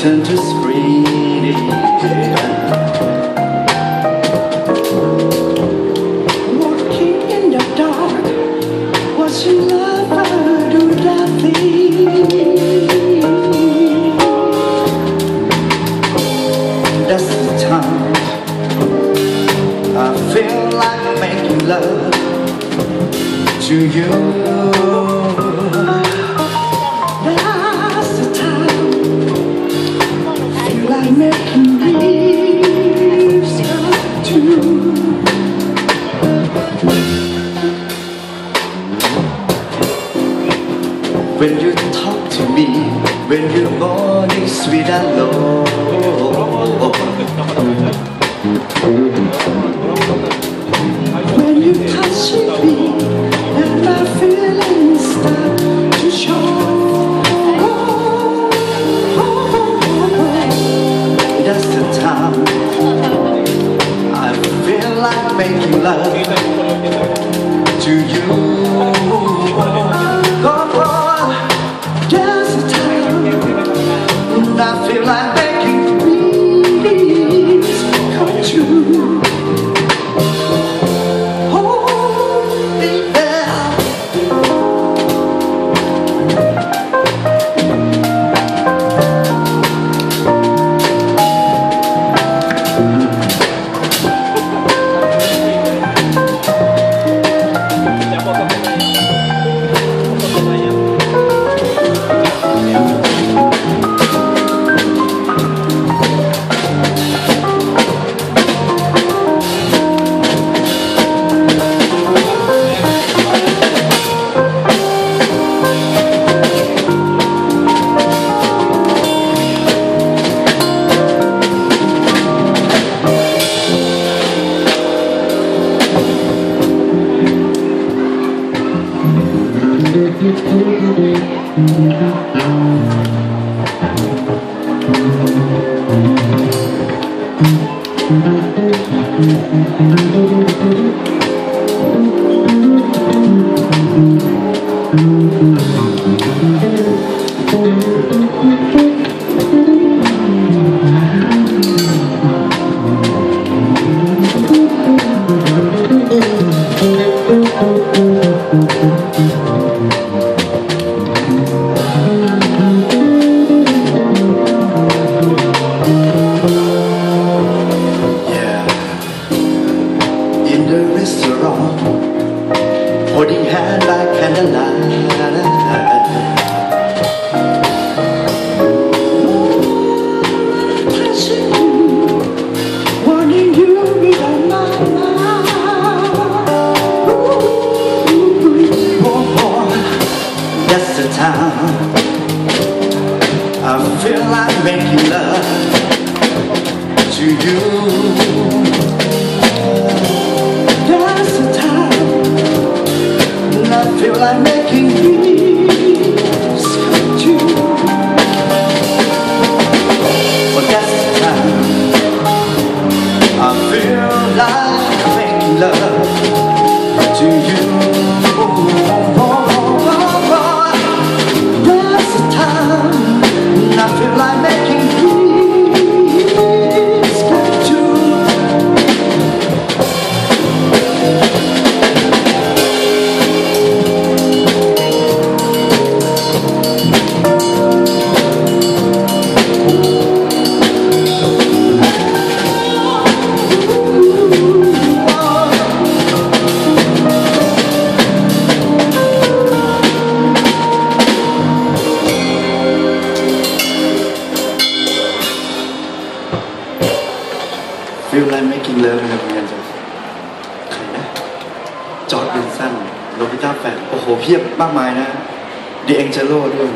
turn to spring. Walking in the dark, watching love do nothing. That's the time I feel like making love to you. When you talk to me, when your body sweet and low. To you. Yeah. Time I feel like making love to you. That's the time I feel like ฟิลไลน์ไม่กินเลิฟนะครับงานจากใครนะจอร์ดเบนสั้นโรบิต้าแฟนโอ้โห เพียบมากมายนะดีเองเจโร่ด้วย